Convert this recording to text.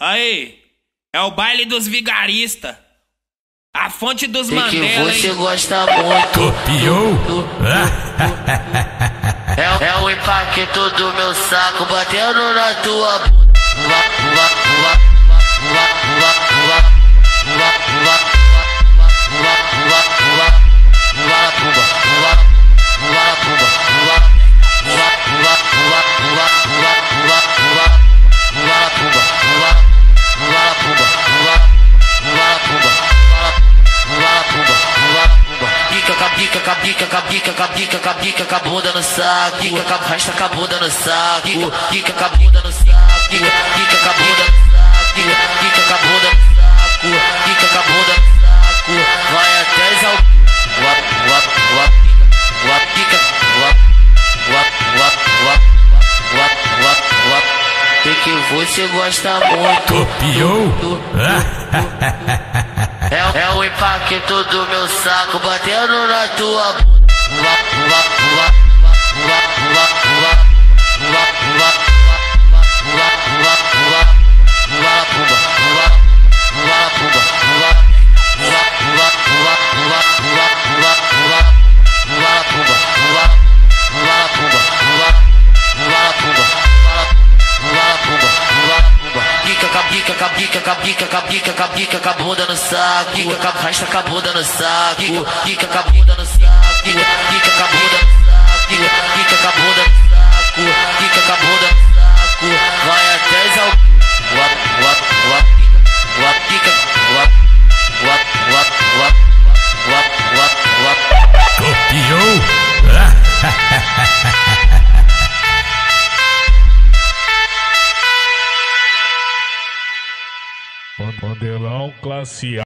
Aí, é o baile dos vigaristas. A fonte dos que Mandela, você hein? gosta muito. Copiou? É, é o impacto do meu saco batendo na tua bunda. Cabica, cabica, cabica, cabica, cabica, com a bunda no saco. Pica, com a rasta com a bunda no saco. Pica, pica, com a bunda no saco. Pica, pica, com a bunda no saco. Pica, pica, com a bunda no saco. Pica, com a bunda no saco. Vai até exal. Wap, wap, wap, wap, pica, wap, wap, wap, wap, wap, wap, wap. Sei que você gosta muito. Copiou? É o impacto do meu saco batendo na tua bunda. cabica, cabica, cabica, cabica, cabuda no saco, cabica, rasta cabuda no saco, cabica, cabuda no Mandelão classe A.